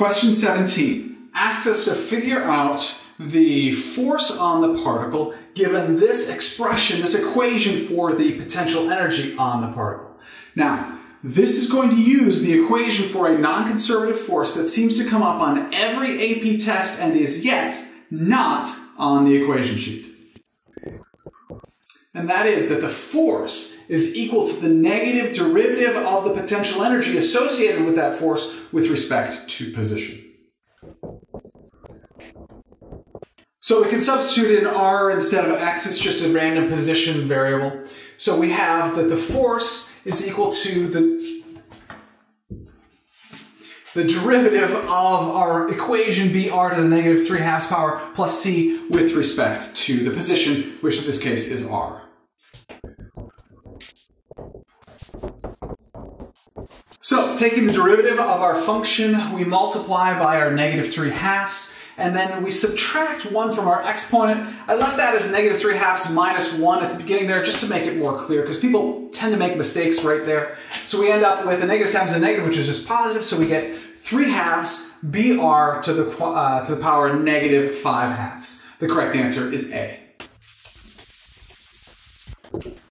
Question 17 asked us to figure out the force on the particle given this expression, this equation for the potential energy on the particle. Now, this is going to use the equation for a non-conservative force that seems to come up on every AP test and is yet not on the equation sheet. And that is that the force is equal to the negative derivative of the potential energy associated with that force with respect to position. So we can substitute in r instead of x, it's just a random position variable. So we have that the force is equal to the, the derivative of our equation br to the negative 3 halves power plus c with respect to the position, which in this case is r. So taking the derivative of our function, we multiply by our negative 3 halves, and then we subtract 1 from our exponent. I left that as negative 3 halves minus 1 at the beginning there just to make it more clear because people tend to make mistakes right there. So we end up with a negative times a negative, which is just positive, so we get 3 halves br to the, uh, to the power negative 5 halves. The correct answer is A.